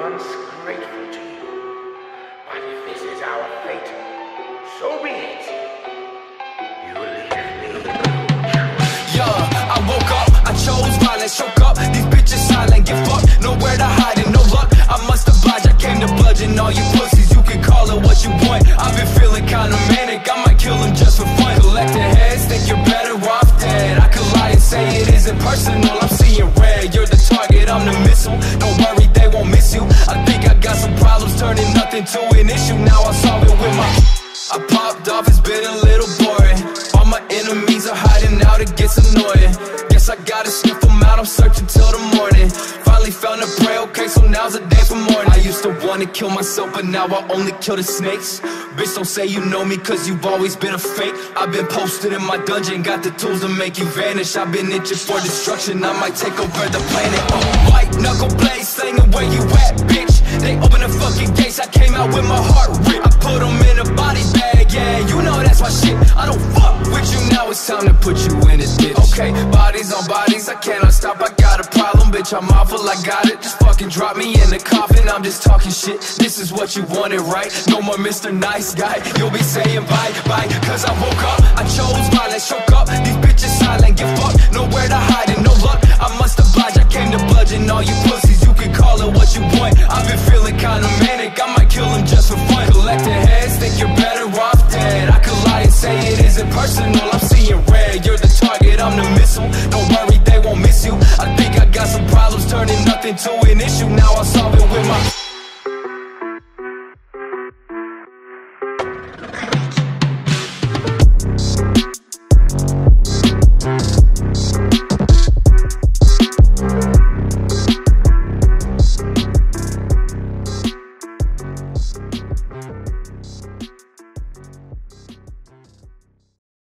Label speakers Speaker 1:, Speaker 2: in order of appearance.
Speaker 1: once grateful to you. But if this is our fate, so be it. You leave me.
Speaker 2: Yeah, I woke up, I chose violence, choke up. These bitches silent, Give fuck, Nowhere to hide and no luck. I must oblige, I came to bludgeon all you pussies. You can call it what you want. I've been feeling kinda manic, I might kill them just for fun. Collect their heads, think you're better off dead. I could lie and say it isn't personal, I'm seeing red. You're the target, I'm the missile. Don't worry turning nothing to an issue Now I solve it with my I popped off, it's been a little boring. All my enemies are hiding out, it gets annoying. Guess I gotta sniff them out, I'm searching till the morning. Finally found a prey, okay, so now's the day for mourning I used to wanna kill myself, but now I only kill the snakes. Bitch, don't say you know me, cause you've always been a fake. I've been posted in my dungeon, got the tools to make you vanish. I've been itching for destruction, I might take over the planet. Uh, White knuckle blade, slinging where you at, bitch. They open the fucking came out with my heart ripped. I put them in a body bag, yeah, you know that's my shit. I don't fuck with you, now it's time to put you in a ditch. Okay, bodies on bodies, I cannot stop, I got a problem, bitch, I'm awful, I got it. Just fucking drop me in the coffin, I'm just talking shit. This is what you wanted, right? No more Mr. Nice Guy You'll be saying bye, bye, cause I woke up. I chose violence, shook up, these bitches silent Get fucked, nowhere to hide and no luck. I must oblige, I came to bludgeon all you can call it what you want. I've been feeling kinda manic, I might kill them just for fun. Collecting heads, think you're better off dead. I could lie and say it isn't personal. I'm seeing red, you're the target, I'm the missile. Don't worry, they won't miss you. I think I got some problems turning nothing to